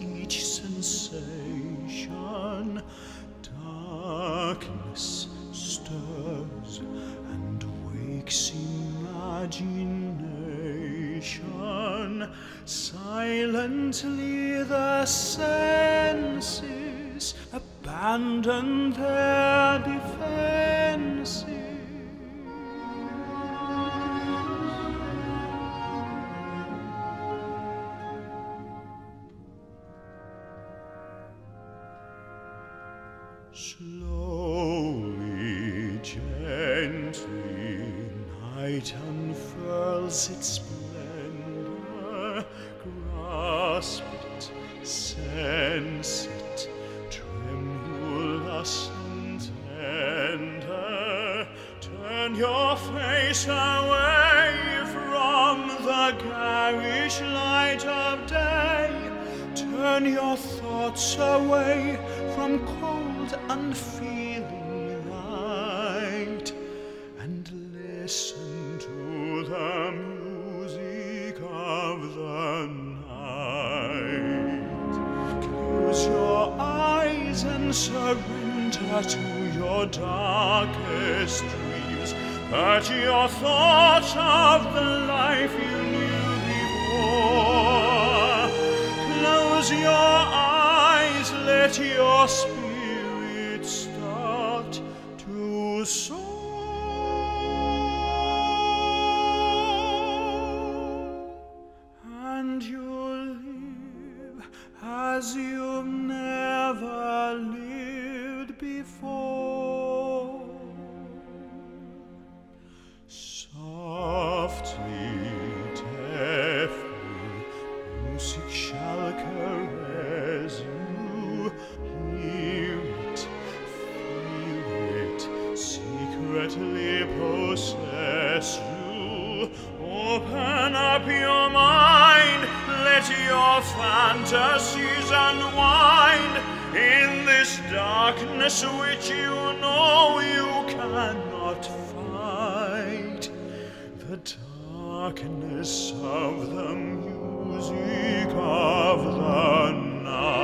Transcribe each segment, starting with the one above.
each sensation. Darkness stirs and wakes imagination. Silently the senses abandon their defenses. Slowly, gently, night unfurls its splendor. Grasp it, sense it, tremulous and tender. Turn your face away from the garish light of day. Turn your thoughts away from cold, unfeeling light and listen to the music of the night. Close your eyes and surrender to your darkest dreams. Purge your thoughts of the life you knew before. Close your eyes, let your spirit as you've never lived before. Softly, deftly, music shall caress you. Hear it, feel it, secretly possess your fantasies unwind in this darkness which you know you cannot fight. The darkness of the music of the night.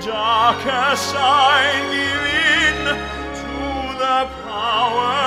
darkest I give in to the power